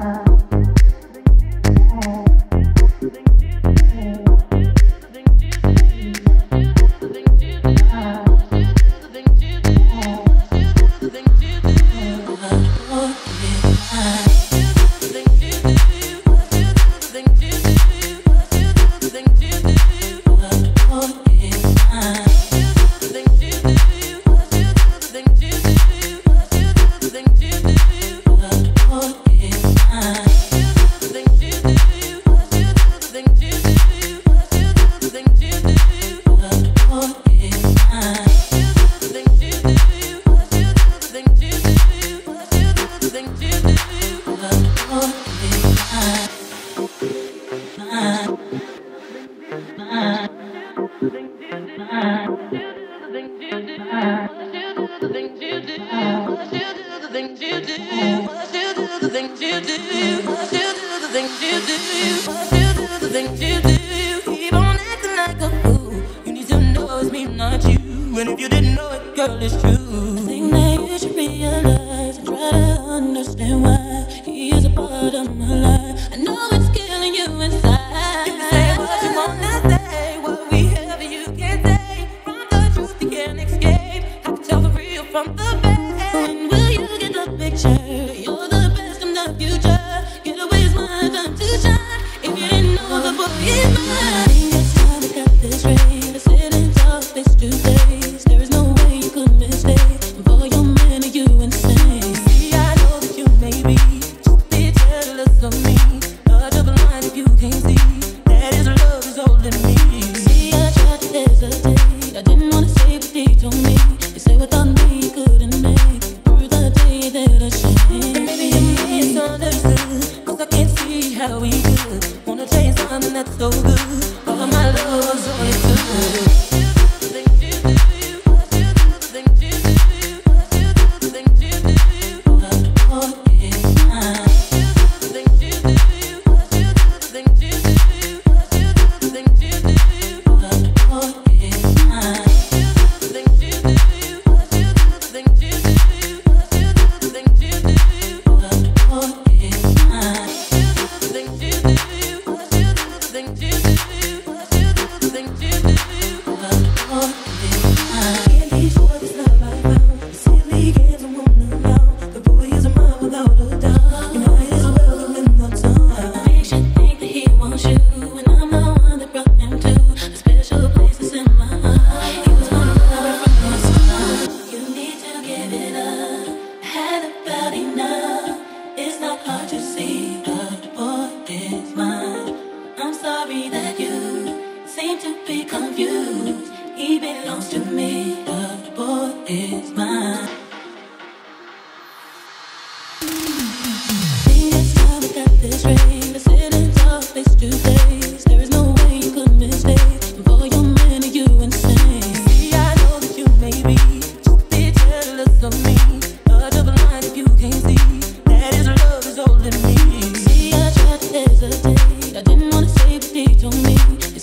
time. And if you didn't know it, girl, it's true. Think that you should realize. all my love love's only through.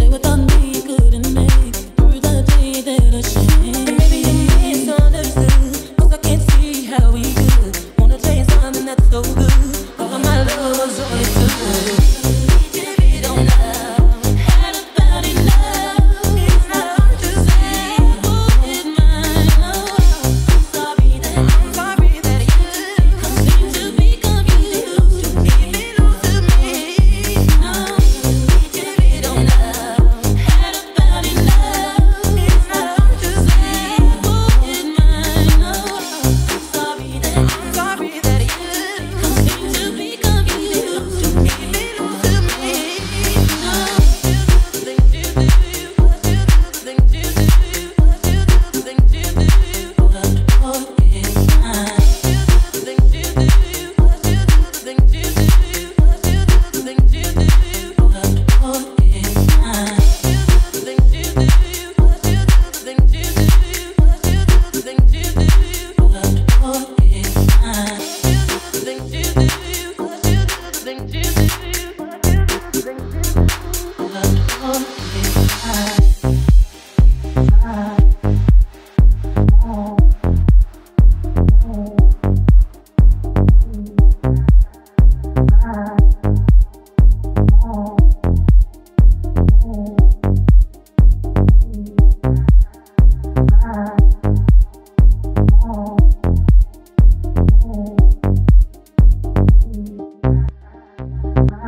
Stay with me.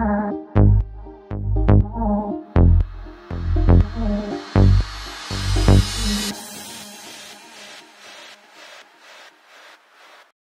love.